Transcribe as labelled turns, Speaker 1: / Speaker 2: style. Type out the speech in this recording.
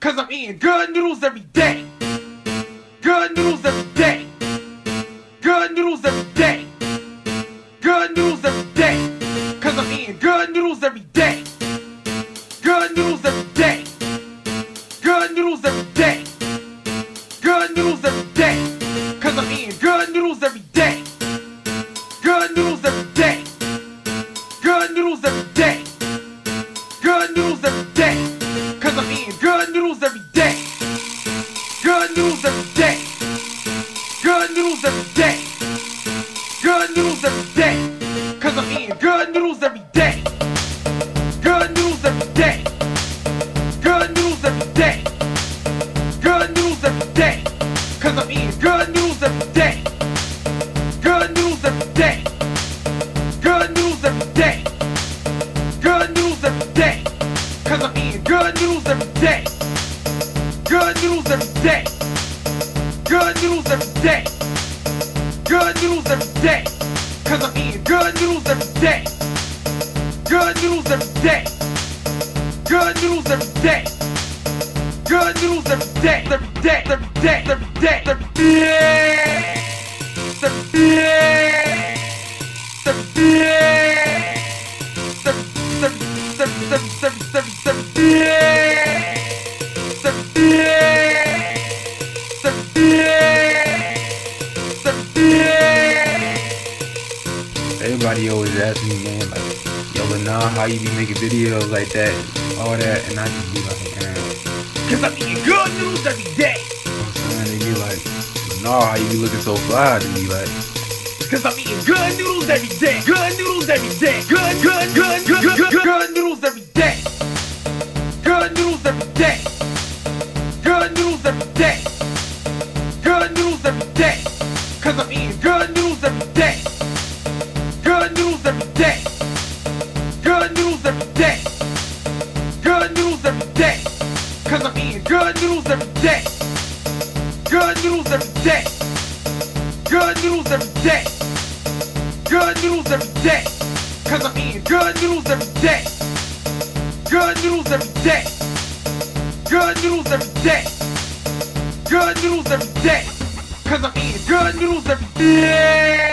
Speaker 1: Cause I'm eating good noodles every day. Good noodles every day. Good noodles every day. Good noodles every day. Cause I'm eating good noodles every day. Good noodles every day. Good noodles every day. Good noodles every day. Cause I'm eating good noodles every day. Good noodles every day. Good noodles every day. Noodles every day. Good noodles every day. Cause I'm eating good noodles every day. Good noodles every day. Good noodles every day. Good noodles every day. Cause I'm eating good noodles every day. Good noodles every day. Good noodles every day. Good noodles every day. Cause I'm eating good noodles every day. Good noodles every day. Good noodles every day. Noodles every day. Cause I'm eating good noodles every day. Good noodles every day. Good noodles every day. Good noodles every day. Every day. Every day. Every day. Every day. Every day. Every day.
Speaker 2: Everybody always ask me, man, like, yo, Lenarr, how you be making videos like that, all that, and I just be like, man,
Speaker 1: Cause I'm eating good noodles every day.
Speaker 2: you know what I'm saying? They be like, Lenarr, how you be looking so fly to me, like,
Speaker 1: Cause I'm eating good noodles every day. Good noodles every day. Good, good, good, good noodles every day. Good noodles every day. Good noodles every day. Good noodles every day. Cause I'm eating good noodles every day. Good noodles every day. Good noodles every day. Good noodles every day. Cause I'm eating good noodles every day.